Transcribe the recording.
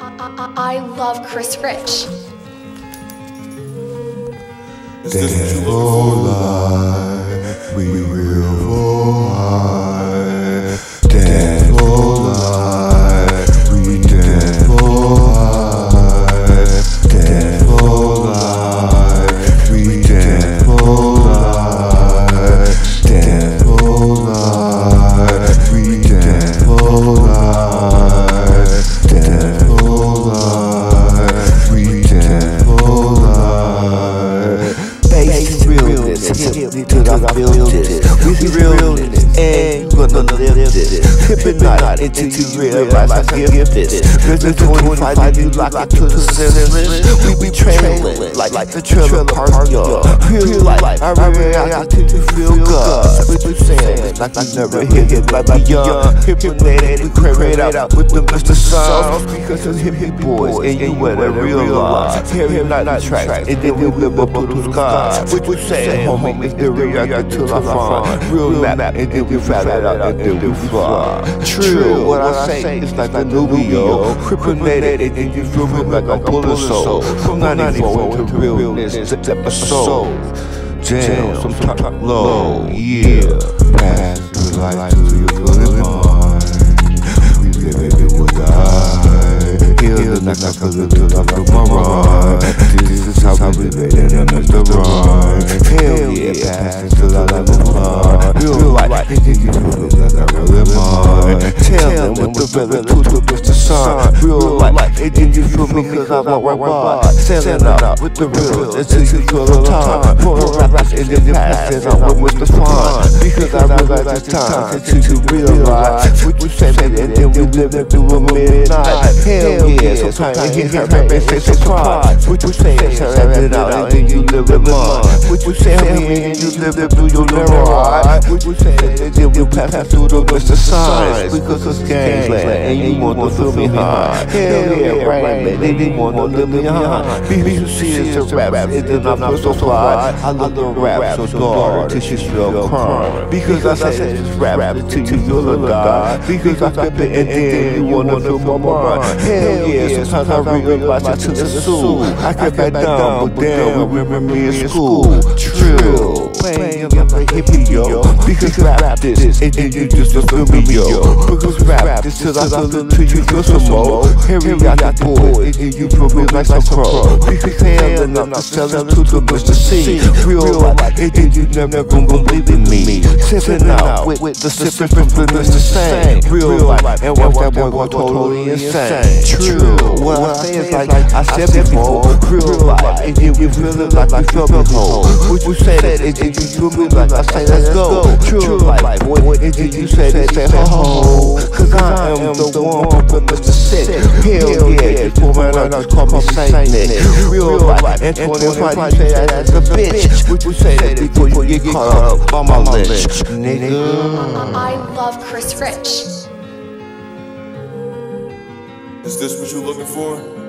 I, love Chris Rich. We I feel this. With realness, and you gonna live this. Hypnotize until you realize I give this. Vision 25 and you lock it to the senseless. We be trailing like, like the trailer park yard. Feel like I till you feel good. What you saying? Like you never hit it like we young. Hypnotic, we crave it out with the Mr. Sun. Because it's hippie boys and you better realize. Hear not the tracks and then we live up to the sky. What you saying, homie? It's the reactor till I find real map and then we fly it out and then we fly. True, what I say is like the Nubio, kryptonated and you feel me like I'm pulling soul. From 94 to realness, to episode. Jam, some top low, yeah. Pass the light to your good mind. We live it will die. Heal like I feel it till I them what the better to the Mr. Sun. Real life, and then you feel me cause I'm a right by. Selling out with the real until you feel the time. For the rappers in the past, and I'm with Mr. Fun. Because I realize it's time you realize what you say, and then we live it through a midnight. Hell yeah, sometimes you hear me say surprise. What you say, turn it out, and then you live it mine. What you say, me, and you live it through your memory. What you say, and then we pass through the Mr. Signs. Because it's gangland, and you want to feel me high. Hell yeah, right, man, they didn't want to live me high. BBC is a rap, then I'm not so fly. I love the rap, so guard, till you feel crime. Because I said it's rap, till you feel a die. Because I flip it, and then you want to feel my mind. Hell yeah, sometimes I realize it to the soul. I get back down, but damn, remember me in school. Trill, playing up a hippie, yo. Because rap this, and you just feel me, yo. Because rap till I it till you feel some more. Harry got the boy, and you me like some crow. Because handling up the selling to the Mr. C. Real life, and you never gonna believe in me. Sipping out with the sipping from the Mr. Same. Real life, and watch that boy go totally insane. True, what I say is like I said before. Real life, and we feel it like I feel before. What you say that, and you feel me like I say let's go. True life, boy, and you say that say ho ho. Cause I am the one from Mr. Sick. Hell yeah, you fool man, I just call me Satanist. Real life, and 25 you say that as a bitch. What you say that before you get caught up on my lynch, nigga. I love Chris Rich. Is this what you're looking for?